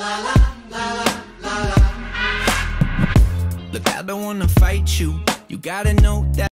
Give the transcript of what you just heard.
Look, I don't wanna fight you. You gotta know that.